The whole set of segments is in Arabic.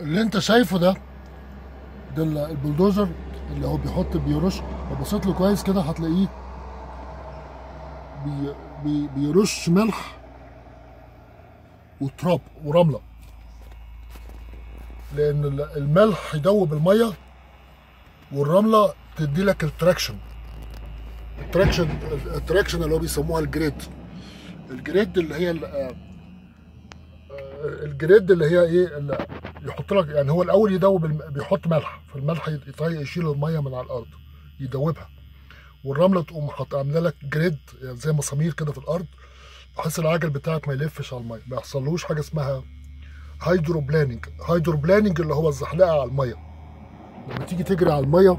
اللي انت شايفه ده ده ال- البلدوزر اللي هو بيحط بيرش لو بصيت له كويس كده هتلاقيه بي بي بيرش ملح وتراب ورملة. لأن ال- الملح يدوب الميه والرملة تدي لك ال traction. ال traction ال traction اللي هو بيسموها ال grit. ال grit اللي هي آه، آه، ال grit اللي هي إيه؟ يحط لك يعني هو الأول يدوب الم... بيحط ملح فالملح يشيل المية من على الأرض يدوبها. والرملة تقوم حاط عاملة لك grit يعني زي مسامير كده في الأرض بحيث العجل بتاعك ما يلفش على المية ما يحصلوش حاجة اسمها hydroplaning hydroplaning اللي هو الزحلقة على المية. لما تيجي تجري على المية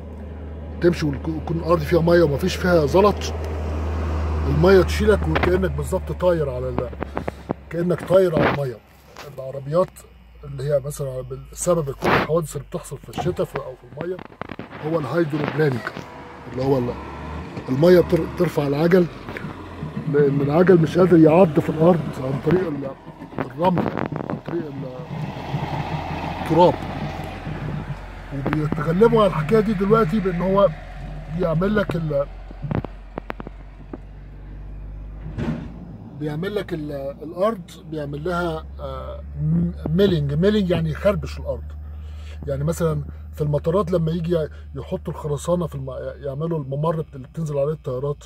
تمشي ويكون الأرض فيها مية وما فيش فيها زلط المية تشيلك وكأنك بالظبط طاير على ال... كأنك طاير على المية. العربيات اللي هي مثلا بسبب كل الحوادث اللي بتحصل في الشتاء أو في المية هو ال hydroplaning اللي هو ال- المية بترفع العجل لأن العجل مش قادر يعض في الأرض عن طريق ال- الرمل عن طريق ال- التراب. وبيتغلبوا على الحكاية دي دلوقتي بإن هو بيعمل لك بيعمل لك ال- الأرض بيعمل لها آه، milling. milling يعني يخربش الأرض. يعني مثلا في المطارات لما يجي يحطوا الخرسانة في الم... يعملوا الممر اللي بتنزل عليه الطيارات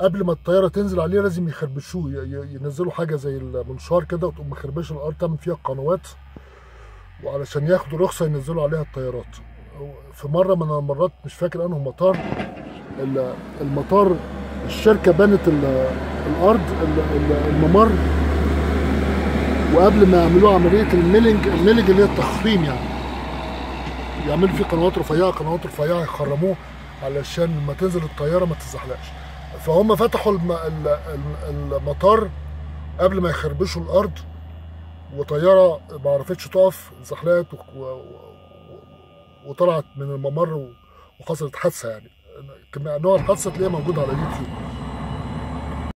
قبل ما الطيارة تنزل عليه لازم يخربشوه ينزلوا حاجة زي المنشار كده وتقوم مخربشه الأرض تعمل فيها قنوات وعلشان ياخدوا رخصة ينزلوا عليها الطيارات. في مرة من المرات مش فاكر أنه مطار ال- المطار الشركة بنت ال- الأرض ال- ال- الممر وقبل ما يعملوا عملية ال milling ال milling اللي هي التخريم يعني يعملوا فيه قنوات رفيعة قنوات رفيعة يخرموه علشان لما تنزل الطيارة ما تتزحلقش فهم فتحوا الم... ال- ال- المطار قبل ما يخربشوا الأرض وطيارة ما عرفتش تقف اتزحلقت. وطلعت من الممر. وحصلت حادثة يعني كم- نوع الحادثه تلاقيها موجودة على اليوتيوب